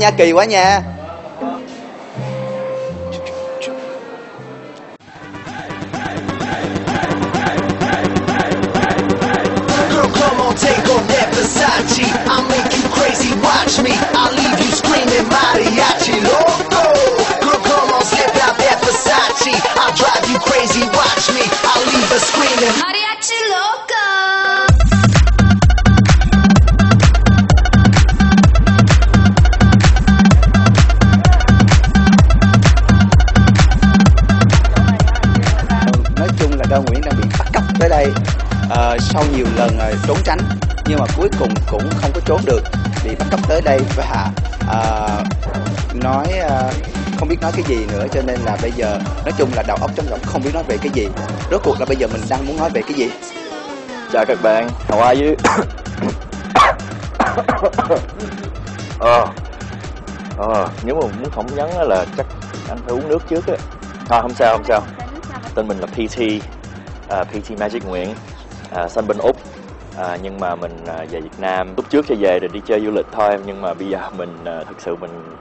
nha kỳ quá nha Girl, come on, take on that Versace. I'll make you crazy, watch me. I'll leave you screaming mariachi loco. Girl, come on, step out that Versace. I'll drive you crazy, watch me. I'll leave her screaming. Sau nhiều lần ờ, trốn tránh nhưng mà cuối cùng cũng không có trốn được bị bắt cóc tới đây và ờ, nói ờ, không biết nói cái gì nữa cho nên là bây giờ nói chung là đầu óc trống rỗng không biết nói về cái gì rốt cuộc là bây giờ mình đang muốn nói về cái gì Chào các bạn, how are you? ờ, ờ, nếu mà muốn phỏng vấn á là chắc anh phải uống nước trước á. Thôi không sao, không sao. Tên mình là PT, à, PT Magic Nguyễn, à, sinh bên Úc. À, nhưng mà mình à, về Việt Nam. Lúc trước cho về rồi đi chơi du lịch thôi nhưng mà bây giờ mình à, thực sự mình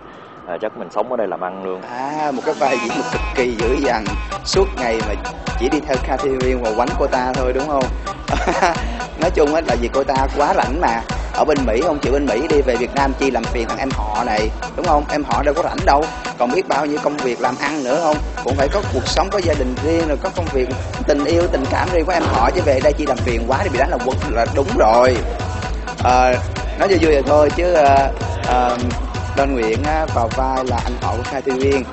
à, chắc mình sống ở đây làm ăn luôn. À một cái vai diễn một cực kỳ dữ dằn. Suốt ngày mà chỉ đi theo Cathy Huyên và quánh cô ta thôi đúng không? nói chung á là vì cô ta quá rảnh mà. Ở bên Mỹ không chịu bên Mỹ đi về Việt Nam chi làm phiền thằng em họ này. Đúng không? Em họ đâu có rảnh đâu. Còn biết bao nhiêu công việc làm ăn nữa không? Cũng phải có cuộc sống có gia đình riêng rồi có công việc tình yêu tình cảm riêng của em họ. Chứ về đây chi làm phiền quá thì bị đánh là quật là đúng rồi. À, nói vui vui vậy thôi chứ ờ, ờ, à, à, Đơn Nguyễn vào vai là anh họ của Khai Thi Viên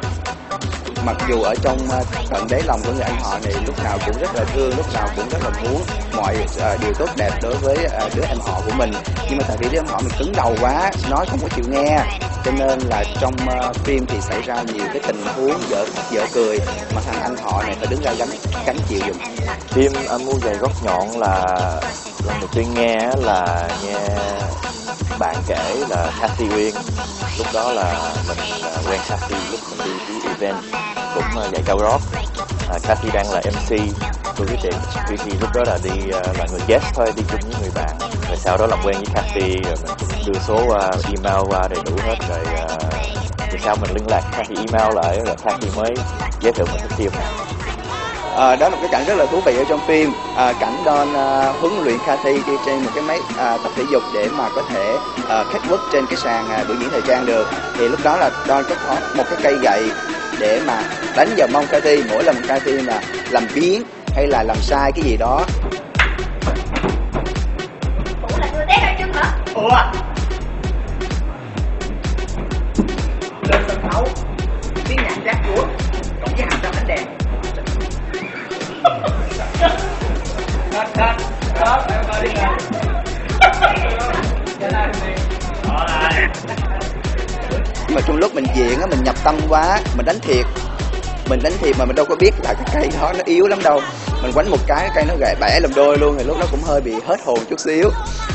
mặc dù ở trong ờ, tận đáy lòng của người anh họ này lúc nào cũng rất là thương, lúc nào cũng rất là muốn mọi ờ, điều tốt đẹp đối với ờ, đứa em họ của mình. Nhưng mà tại vì đứa em họ mình cứng đầu quá, nói không có chịu nghe, cho nên là trong phim thì xảy ra nhiều cái tình huống dở dở cười mà thằng anh họ này phải đứng ra gánh gánh chịu dùm phim anh mua giày góc nhọn là lần đầu tiên nghe là nghe bạn kể là Cathy Uyên lúc đó là mình à, quen Cathy lúc mình đi cái event cũng à, dạy cao rót à, Cathy đang là MC của cái tiệc Cathy lúc đó là đi à, là người guest thôi đi chung với người bạn. Rồi sau đó làm quen với Cathy rồi mình cũng đưa số qua email qua đầy đủ hết. Rồi à, rồi sau mình liên lạc Cathy email lại rồi Cathy mới giới thiệu mình cái phim này Ờ, đó là một cái cảnh rất là thú vị ở trong phim. À, cảnh Don à, huấn luyện Cathy đi trên một cái máy à, tập thể dục để mà có thể à, khách quốc trên cái sàn à, biểu diễn thời trang được. Thì lúc đó là Don có có một cái cây gậy để mà đánh vào mông Cathy mỗi lần Cathy mà làm biến hay là làm sai cái gì đó. Ủa là tôi té ra chân hả? Ủa mà trong lúc mình diện á mình nhập tâm quá mình đánh thiệt. Mình đánh thiệt mà mình đâu có biết là cái cây đó nó yếu lắm đâu. Mình quánh một cái cái cây nó gãy bẻ làm đôi luôn thì lúc đó cũng hơi bị hết hồn chút xíu.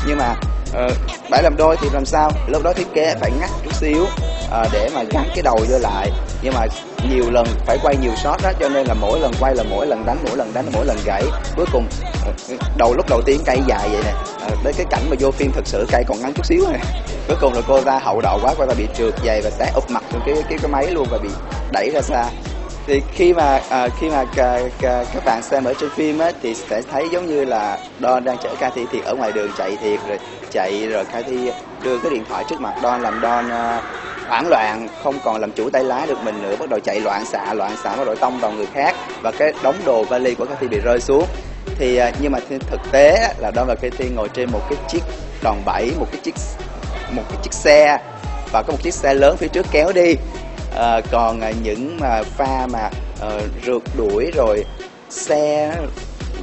Nhưng mà uh, bẻ làm đôi thì làm sao? Lúc đó thiết kế phải ngắt chút xíu à, để mà gắn cái đầu vô lại. Nhưng mà nhiều lần phải quay nhiều shot đó cho nên là mỗi lần quay là mỗi lần đánh mỗi lần đánh mỗi lần gãy. Cuối cùng đầu lúc đầu tiên cây dài vậy nè. À, đến cái cảnh mà vô phim thực sự cây còn ngắn chút xíu này cuối cùng là cô ra hậu đậu quá cô ta bị trượt giày và té ụp mặt trên cái cái cái máy luôn và bị đẩy ra xa. Thì khi mà à, khi mà cả, cả, các bạn xem ở trên phim á thì sẽ thấy giống như là Don đang chở Cathy thiệt ở ngoài đường chạy thiệt rồi chạy rồi Cathy đưa cái điện thoại trước mặt Don làm Don à, hoảng loạn không còn làm chủ tay lái được mình nữa bắt đầu chạy loạn xạ loạn xạ bắt đầu tông vào người khác và cái đống đồ vali của Cathy bị rơi xuống. Thì à, nhưng mà thực tế là đó là Cathy ngồi trên một cái chiếc đòn bẩy một cái chiếc một cái chiếc xe và có một chiếc xe lớn phía trước kéo đi. À, còn à, những mà pha mà uh, rượt đuổi rồi xe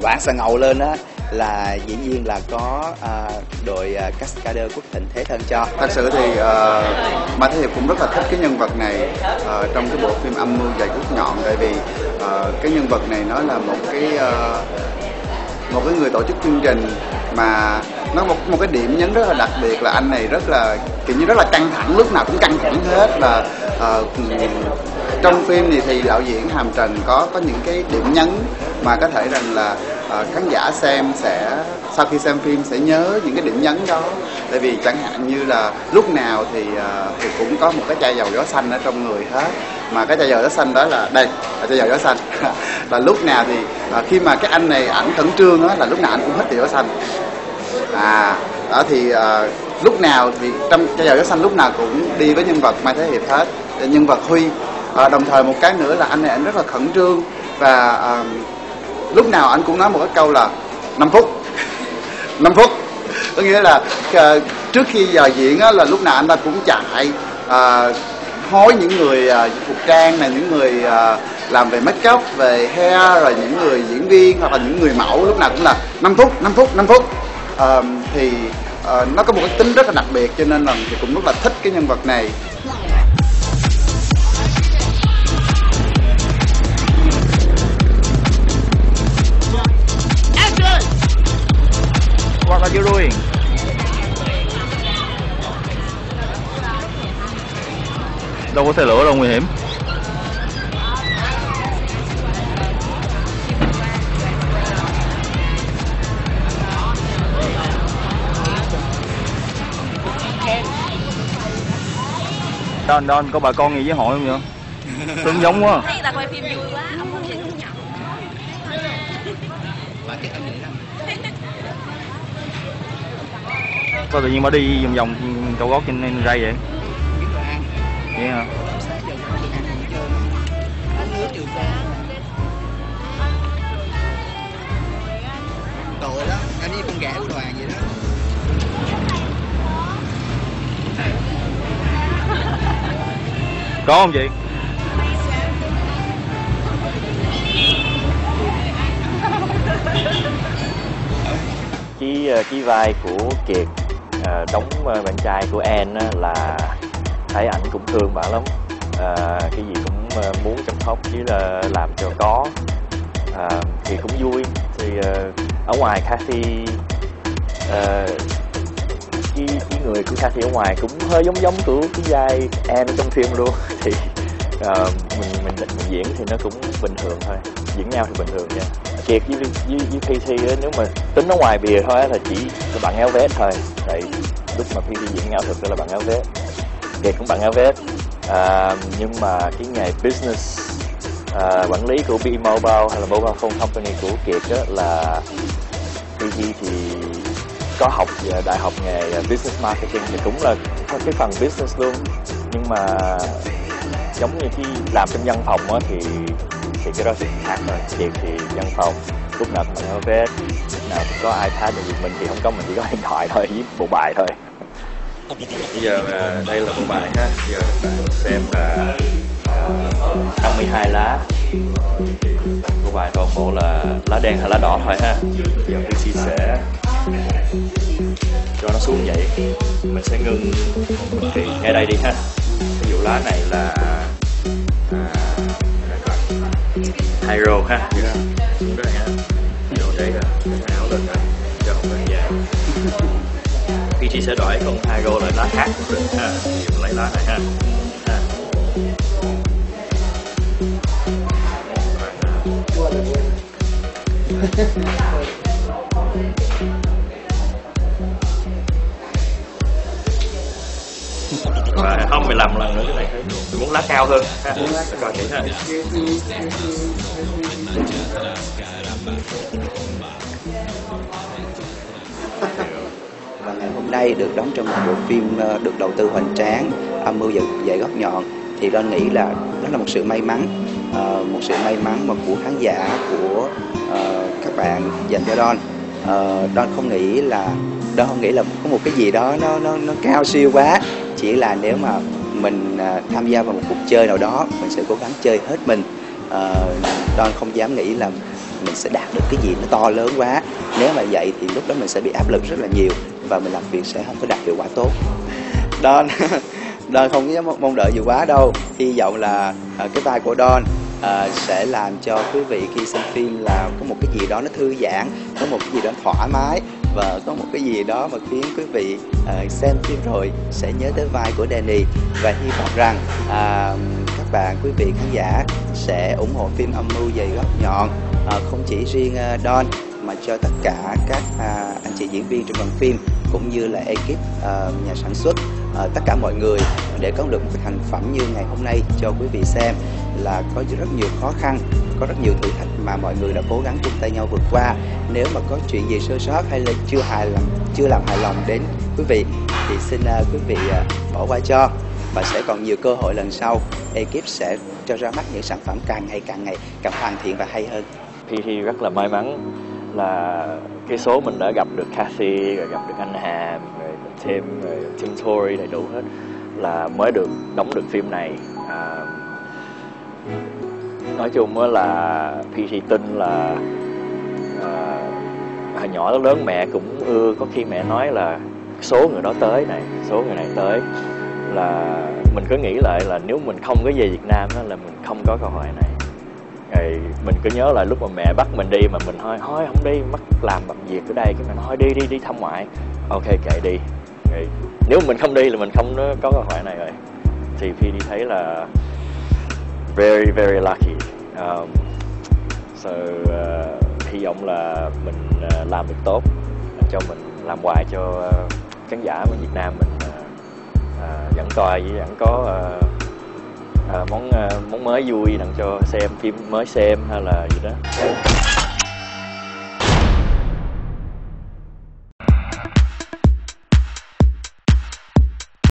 loạn xà ngầu lên á là dĩ nhiên là có uh, đội à, uh, Cascader Quốc Thịnh Thế Thân cho. Thật sự thì uh, Mai Thế Hiệp cũng rất là thích cái nhân vật này uh, trong cái bộ phim âm mưu dài cút nhọn. Tại vì uh, cái nhân vật này nó là một cái uh, một cái người tổ chức chương trình mà nó một một cái điểm nhấn rất là đặc biệt là anh này rất là kiểu như rất là căng thẳng lúc nào cũng căng thẳng hết. Và uh, trong phim thì thì đạo diễn Hàm Trần có có những cái điểm nhấn mà có thể rằng là Ờ, khán giả xem sẽ sau khi xem phim sẽ nhớ những cái điểm nhấn đó. Tại vì chẳng hạn như là lúc nào thì ờ, thì cũng có một cái chai dầu gió xanh ở trong người hết. Mà cái chai dầu gió xanh đó là đây là chai dầu gió xanh. Và lúc nào thì ờ, khi mà cái anh này ảnh khẩn trương á là lúc nào anh cũng hết chai gió xanh. À đó thì à, lúc nào thì trong chai dầu gió xanh lúc nào cũng đi với nhân vật mai thế hiệp hết nhân vật huy. À, đồng thời một cái nữa là anh này anh rất là khẩn trương. Và à, lúc nào anh cũng nói một cái câu là 5 phút. 5 phút. Có nghĩa là à, trước khi giờ diễn á, là lúc nào anh ta cũng chạy à, hối những người à, phục trang này những người à, làm về make up về hair rồi những người diễn viên hoặc là những người mẫu lúc nào cũng là 5 phút 5 phút 5 phút. À, thì à, nó có một cái tính rất là đặc biệt cho nên là thì cũng rất là thích cái nhân vật này. Are you doing? Đâu có xe lửa đâu nguy hiểm. Don, Don, có bà con gì với hội không vậy? Tương giống quá. thấy người ta quay phim vui quá ông không về cũng nhận Sao tự nhiên bà đi vòng vòng cầu gót trên ray vậy? Vậy hả? tội đó anh như con gà của đoàn vậy đó Có không chị? Cái ờ, cái vai của Kiệt Ờ, đóng ờ, bạn trai của an là thấy ảnh cũng thương bạn lắm. À, cái gì cũng muốn chăm sóc chứ là làm cho có. À, thì cũng vui. Thì ở ngoài Cathy à, cái, cái người của Cathy ở ngoài cũng hơi giống giống của cái vai an ở trong phim luôn. Thì à, mình mình mình diễn thì nó cũng bình thường thôi. Diễn nhau thì bình thường nha. Kiệt với với, với PT á, nếu mà tính ở ngoài bìa thôi á là chỉ là bạn áo vest thôi. Tại lúc mà PT diễn ảo thực ra là bạn áo vest. Kiệt cũng bạn áo vest. À, nhưng mà cái nghề business à, quản lý của B Mobile hay là Mobile Phone Company của Kiệt á, là PT thì có học về đại học nghề à, business marketing thì cũng là có cái phần business luôn. Nhưng mà giống như khi làm trong văn phòng á thì thì cái đó thì khác rồi. Việc thì văn phòng lúc nào cũng có vết lúc nào cũng có iPad thì mình thì không có mình chỉ có điện thoại thôi với bộ bài thôi. Bây giờ đây là bộ bài ha. Bây giờ xem là à, 52 lá. Bộ bài toàn bộ là lá đen hay lá đỏ thôi ha. Giờ mình chia sẻ cho nó xuống vậy. Mình sẽ ngưng thì ngay đây đi ha. Ví dụ lá này là hydro ha? Xuống đây ha? Vô đây là cái áo lên đây. Cho hồng lên vàng PT sẽ đổi con hydro là lá khác. Cũng được ha dụ lấy lá này ha. Ha và không 15 lần nữa cái này. Thấy tôi muốn lá cao hơn. Ha coi kỹ ha và ngày hôm nay được đóng trong một bộ phim ờ, được đầu tư hoành tráng âm mưu dạy, dạy góc nhọn thì Don nghĩ là đó là một sự may mắn. Ờ, một sự may mắn mà của khán giả của các bạn dành cho Don Ờ, Don không nghĩ là Don không nghĩ là có một cái gì đó nó nó nó cao siêu quá chỉ là nếu mà mình à, tham gia vào một cuộc chơi nào đó mình sẽ cố gắng chơi hết mình. Ờ, Don không dám nghĩ là mình sẽ đạt được cái gì nó to lớn quá. Nếu mà vậy thì lúc đó mình sẽ bị áp lực rất là nhiều và mình làm việc sẽ không có đạt hiệu quả tốt. Don Don không dám mong đợi gì quá đâu. Hy vọng là à, cái vai của Don à, sẽ làm cho quý vị khi xem phim là có một cái gì đó nó thư giãn có một cái gì đó thoải mái và có một cái gì đó mà khiến quý vị à, xem phim rồi sẽ nhớ tới vai của Danny. Và hy vọng rằng à, các bạn quý vị khán giả sẽ ủng hộ phim âm mưu dày góc nhọn à, không chỉ riêng à, Don mà cho tất cả các à, anh chị diễn viên trong đoàn phim cũng như là ekip à, nhà sản xuất. Ờ, tất cả mọi người để có được một cái thành phẩm như ngày hôm nay cho quý vị xem là có rất nhiều khó khăn, có rất nhiều thử thách mà mọi người đã cố gắng chung tay nhau vượt qua nếu mà có chuyện gì sơ sót hay là chưa hài lòng, chưa làm hài lòng đến quý vị thì xin ờ, quý vị ờ, bỏ qua cho và sẽ còn nhiều cơ hội lần sau ekip sẽ cho ra mắt những sản phẩm càng ngày càng ngày càng hoàn thiện và hay hơn Thì rất là may mắn là cái số mình đã gặp được Cathy, rồi gặp được anh Hà rồi Tim story ờ, Tim Tory đầy đủ hết là mới được đóng được phim này. À, nói chung á là PT tin là à, hồi nhỏ tới lớn mẹ cũng ưa có khi mẹ nói là số người đó tới này số người này tới. Là mình cứ nghĩ lại là nếu mình không có về Việt Nam đó, là mình không có cơ hội này. Rồi mình cứ nhớ là lúc mà mẹ bắt mình đi mà mình thôi thôi không đi mất làm bằng việc ở đây. Cái mình nói thôi đi đi đi thăm ngoại. Ok kệ đi rồi, nếu mình không đi là mình không có cơ hội này rồi. Thì phi đi thấy là very very lucky. Um, so uh, hy vọng là mình uh, làm được tốt cho mình làm hoài cho uh, khán giả của Việt Nam mình uh, uh, vẫn coi với vẫn có uh, uh, món uh, món mới vui đặng cho xem phim mới xem hay là gì đó.